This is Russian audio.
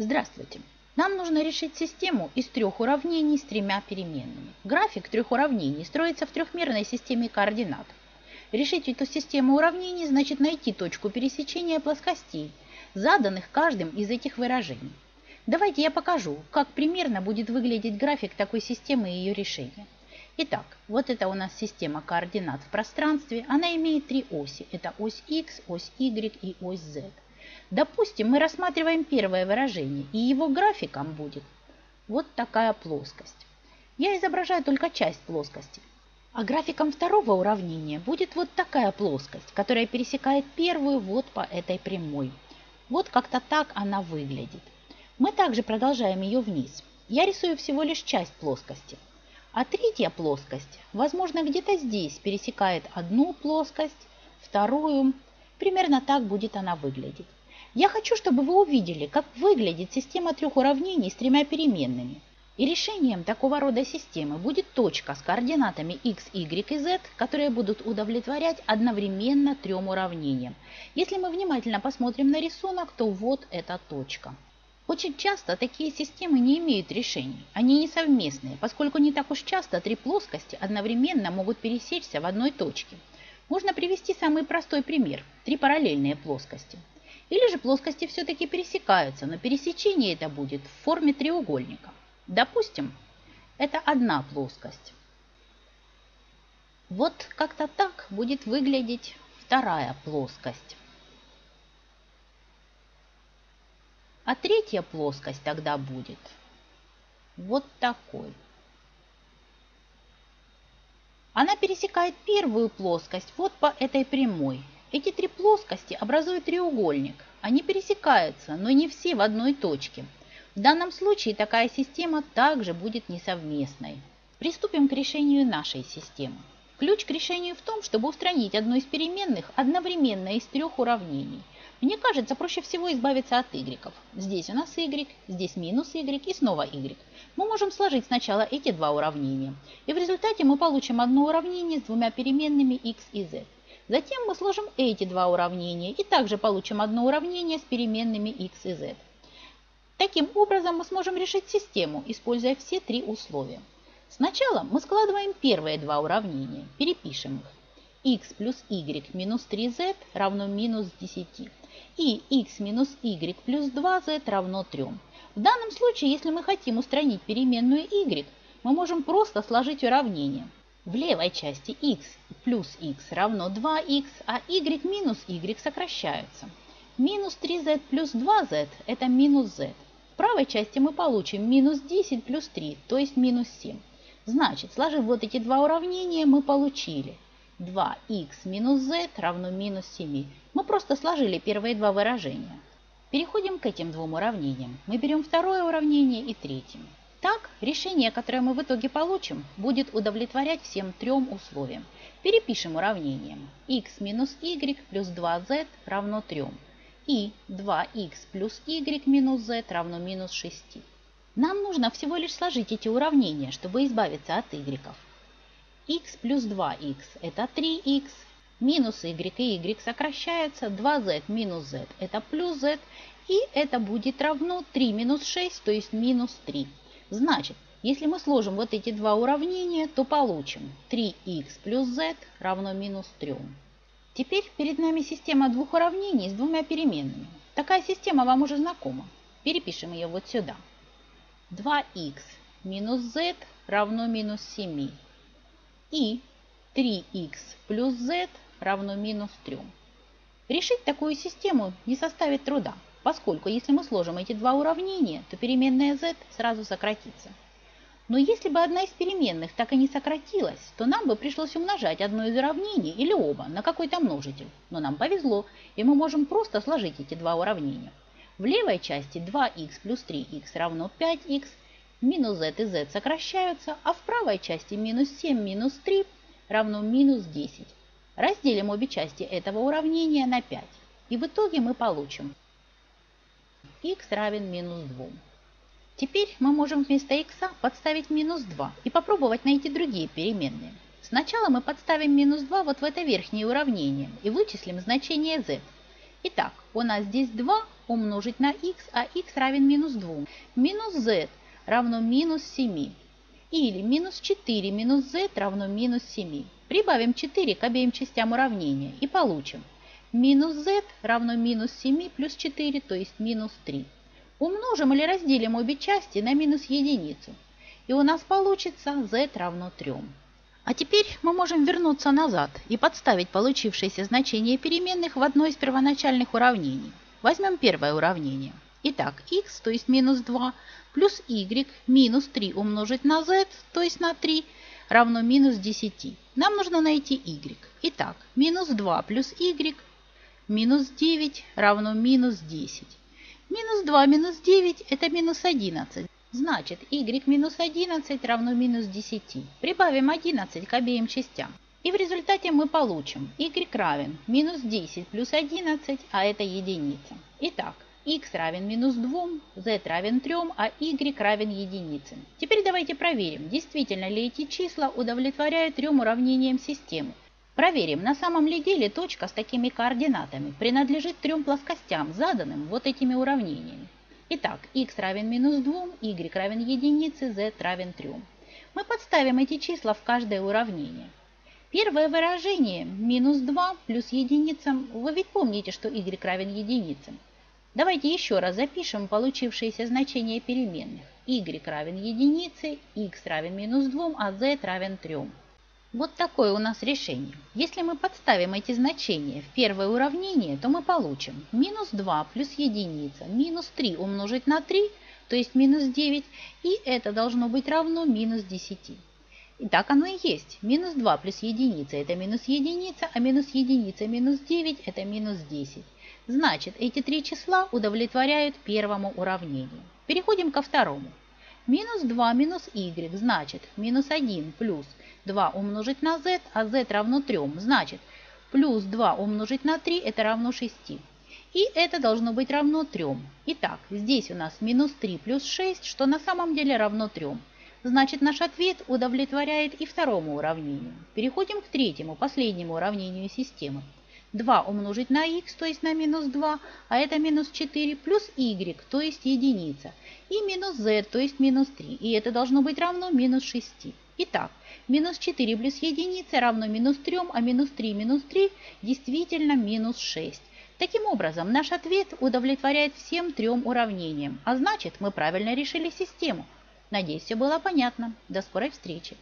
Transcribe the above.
Здравствуйте! Нам нужно решить систему из трех уравнений с тремя переменными. График трех уравнений строится в трехмерной системе координат. Решить эту систему уравнений значит найти точку пересечения плоскостей, заданных каждым из этих выражений. Давайте я покажу, как примерно будет выглядеть график такой системы и ее решения. Итак, вот это у нас система координат в пространстве. Она имеет три оси. Это ось x, ось y и ось z. Допустим, мы рассматриваем первое выражение, и его графиком будет вот такая плоскость. Я изображаю только часть плоскости. А графиком второго уравнения будет вот такая плоскость, которая пересекает первую вот по этой прямой. Вот как-то так она выглядит. Мы также продолжаем ее вниз. Я рисую всего лишь часть плоскости. А третья плоскость, возможно, где-то здесь пересекает одну плоскость, вторую. Примерно так будет она выглядеть. Я хочу, чтобы вы увидели, как выглядит система трех уравнений с тремя переменными. И решением такого рода системы будет точка с координатами x, y и z, которые будут удовлетворять одновременно трем уравнениям. Если мы внимательно посмотрим на рисунок, то вот эта точка. Очень часто такие системы не имеют решений, они несовместные, поскольку не так уж часто три плоскости одновременно могут пересечься в одной точке. Можно привести самый простой пример – три параллельные плоскости – или же плоскости все-таки пересекаются, но пересечение это будет в форме треугольника. Допустим, это одна плоскость. Вот как-то так будет выглядеть вторая плоскость. А третья плоскость тогда будет вот такой. Она пересекает первую плоскость вот по этой прямой эти три плоскости образуют треугольник. Они пересекаются, но не все в одной точке. В данном случае такая система также будет несовместной. Приступим к решению нашей системы. Ключ к решению в том, чтобы устранить одну из переменных одновременно из трех уравнений. Мне кажется, проще всего избавиться от y. Здесь у нас y, здесь минус y и снова y. Мы можем сложить сначала эти два уравнения. И в результате мы получим одно уравнение с двумя переменными x и z. Затем мы сложим эти два уравнения и также получим одно уравнение с переменными x и z. Таким образом мы сможем решить систему, используя все три условия. Сначала мы складываем первые два уравнения, перепишем их. x плюс y минус 3z равно минус 10 и x минус y плюс 2z равно 3. В данном случае, если мы хотим устранить переменную y, мы можем просто сложить уравнение – в левой части x плюс x равно 2x, а y минус y сокращаются. Минус 3z плюс 2z – это минус z. В правой части мы получим минус 10 плюс 3, то есть минус 7. Значит, сложив вот эти два уравнения, мы получили 2х минус z равно минус 7. Мы просто сложили первые два выражения. Переходим к этим двум уравнениям. Мы берем второе уравнение и третье. Решение, которое мы в итоге получим, будет удовлетворять всем трем условиям. Перепишем уравнение. x минус y плюс 2z равно 3 и 2x плюс y минус z равно минус 6. Нам нужно всего лишь сложить эти уравнения, чтобы избавиться от y. x плюс 2x это 3x, минус y и y сокращаются, 2z минус z это плюс z, и это будет равно 3 минус 6, то есть минус 3. Значит, если мы сложим вот эти два уравнения, то получим 3х плюс z равно минус 3. Теперь перед нами система двух уравнений с двумя переменными. Такая система вам уже знакома. Перепишем ее вот сюда. 2х минус z равно минус 7. И 3х плюс z равно минус 3. Решить такую систему не составит труда поскольку если мы сложим эти два уравнения, то переменная z сразу сократится. Но если бы одна из переменных так и не сократилась, то нам бы пришлось умножать одно из уравнений или оба на какой-то множитель. Но нам повезло, и мы можем просто сложить эти два уравнения. В левой части 2х плюс 3х равно 5х, минус z и z сокращаются, а в правой части минус 7 минус 3 равно минус 10. Разделим обе части этого уравнения на 5. И в итоге мы получим x равен минус 2. Теперь мы можем вместо x подставить минус 2 и попробовать найти другие переменные. Сначала мы подставим минус 2 вот в это верхнее уравнение и вычислим значение z. Итак, у нас здесь 2 умножить на x, а x равен минус 2. Минус z равно минус 7. Или минус 4 минус z равно минус 7. Прибавим 4 к обеим частям уравнения и получим минус z равно минус 7 плюс 4, то есть минус 3. Умножим или разделим обе части на минус единицу. И у нас получится z равно 3. А теперь мы можем вернуться назад и подставить получившееся значение переменных в одно из первоначальных уравнений. Возьмем первое уравнение. Итак, x, то есть минус 2, плюс y, минус 3 умножить на z, то есть на 3, равно минус 10. Нам нужно найти y. Итак, минус 2 плюс y, минус 9 равно минус 10. Минус 2 минус 9 это минус 11. Значит, y минус 11 равно минус 10. Прибавим 11 к обеим частям. И в результате мы получим y равен минус 10 плюс 11, а это единица. Итак, x равен минус 2, z равен 3, а y равен единице. Теперь давайте проверим, действительно ли эти числа удовлетворяют трем уравнениям системы. Проверим, на самом ли деле точка с такими координатами принадлежит трем плоскостям, заданным вот этими уравнениями. Итак, x равен минус 2, y равен единице, z равен 3. Мы подставим эти числа в каждое уравнение. Первое выражение минус 2 плюс единица, вы ведь помните, что y равен единице. Давайте еще раз запишем получившиеся значения переменных. y равен единице, x равен минус 2, а z равен 3. Вот такое у нас решение. Если мы подставим эти значения в первое уравнение, то мы получим минус 2 плюс единица, минус 3 умножить на 3, то есть минус 9, и это должно быть равно минус 10. И так оно и есть. Минус 2 плюс единица – это минус единица, а минус единица минус 9 – это минус 10. Значит, эти три числа удовлетворяют первому уравнению. Переходим ко второму. Минус 2 минус y, значит, минус 1 плюс 2 умножить на z, а z равно 3, значит, плюс 2 умножить на 3 это равно 6. И это должно быть равно 3. Итак, здесь у нас минус 3 плюс 6, что на самом деле равно 3. Значит, наш ответ удовлетворяет и второму уравнению. Переходим к третьему, последнему уравнению системы. 2 умножить на x, то есть на минус 2, а это минус 4, плюс y, то есть единица, и минус z, то есть минус 3, и это должно быть равно минус 6. Итак, минус 4 плюс единица равно минус 3, а минус 3 минус 3 действительно минус 6. Таким образом, наш ответ удовлетворяет всем трем уравнениям, а значит, мы правильно решили систему. Надеюсь, все было понятно. До скорой встречи!